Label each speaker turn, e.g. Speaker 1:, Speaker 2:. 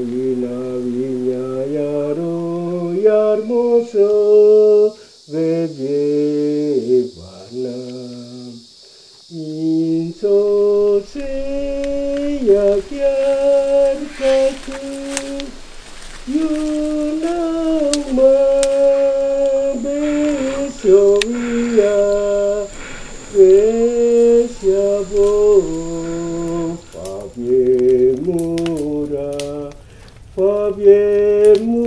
Speaker 1: águila viñayaro y hermoso vedevana inso se yakyar katu yunama besoviya vesya bo pavyemu Powiem mu